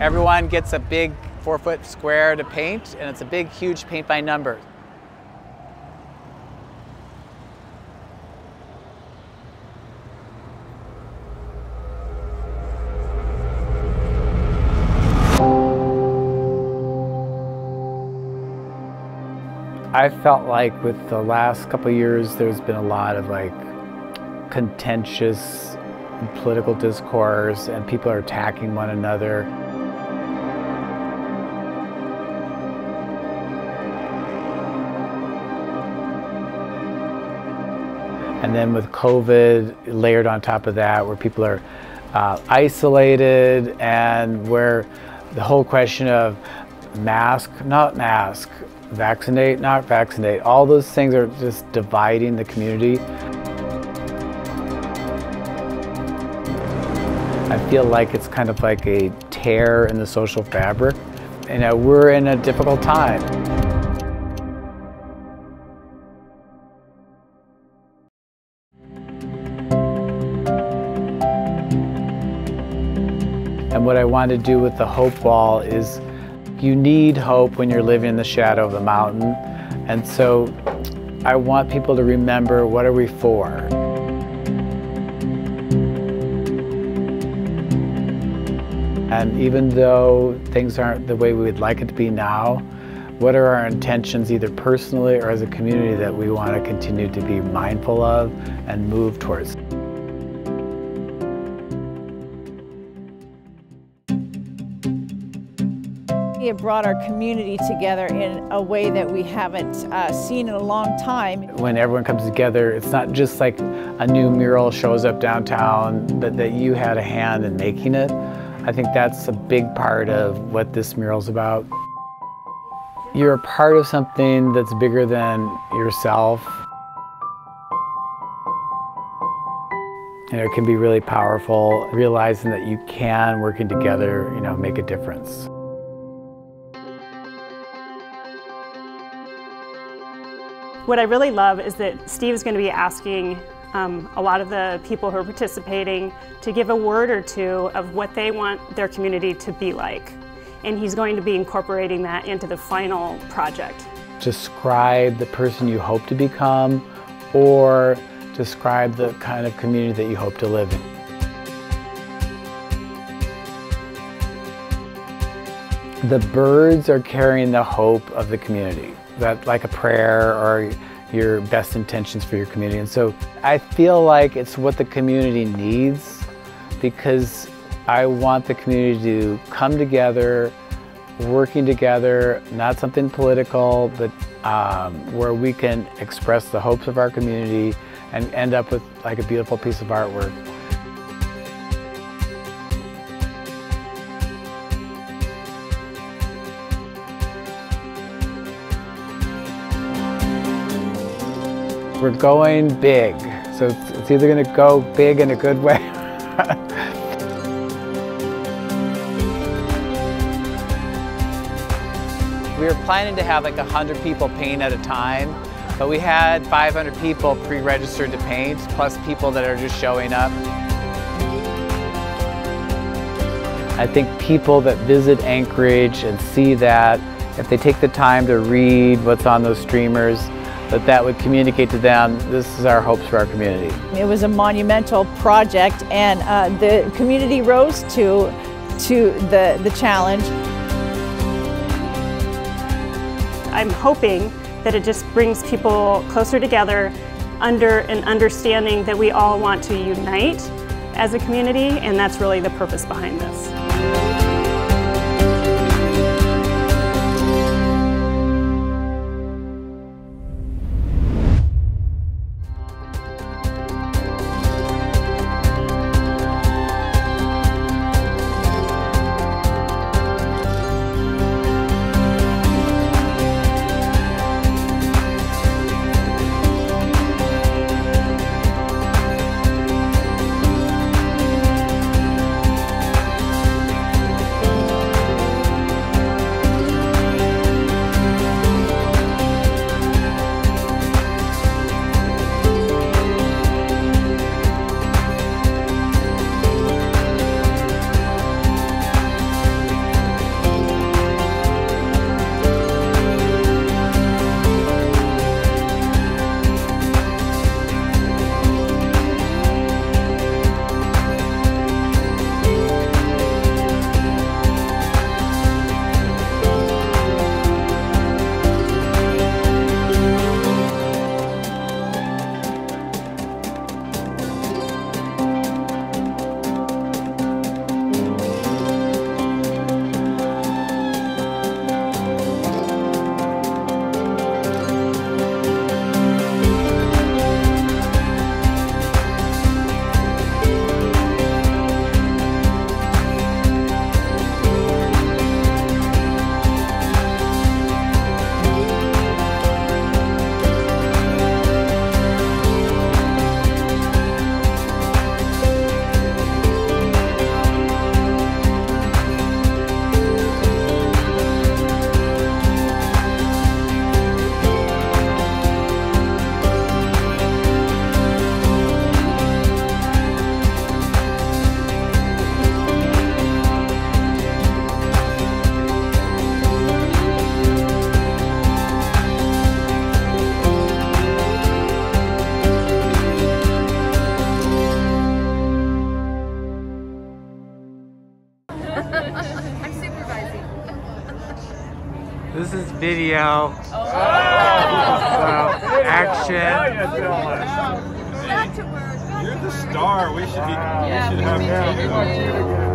Everyone gets a big four foot square to paint and it's a big huge paint by number. I felt like with the last couple years, there's been a lot of like contentious political discourse and people are attacking one another. And then with COVID layered on top of that, where people are uh, isolated and where the whole question of mask, not mask, vaccinate, not vaccinate, all those things are just dividing the community. I feel like it's kind of like a tear in the social fabric. You know, we're in a difficult time. And what I want to do with the Hope Wall is you need hope when you're living in the shadow of the mountain. And so I want people to remember what are we for? And even though things aren't the way we would like it to be now, what are our intentions either personally or as a community that we want to continue to be mindful of and move towards? Have brought our community together in a way that we haven't uh, seen in a long time. When everyone comes together, it's not just like a new mural shows up downtown, but that you had a hand in making it. I think that's a big part of what this mural's about. You're a part of something that's bigger than yourself. And it can be really powerful, realizing that you can, working together, you know, make a difference. What I really love is that Steve is going to be asking um, a lot of the people who are participating to give a word or two of what they want their community to be like. And he's going to be incorporating that into the final project. Describe the person you hope to become or describe the kind of community that you hope to live in. The birds are carrying the hope of the community that like a prayer or your best intentions for your community. And so I feel like it's what the community needs because I want the community to come together, working together, not something political, but um, where we can express the hopes of our community and end up with like a beautiful piece of artwork. We're going big. So it's either going to go big in a good way. we were planning to have like 100 people paint at a time, but we had 500 people pre-registered to paint, plus people that are just showing up. I think people that visit Anchorage and see that, if they take the time to read what's on those streamers, that that would communicate to them, this is our hopes for our community. It was a monumental project and uh, the community rose to, to the, the challenge. I'm hoping that it just brings people closer together under an understanding that we all want to unite as a community and that's really the purpose behind this. This is video. Oh. So, action. Back to work. You're the star. We should be. we should have you.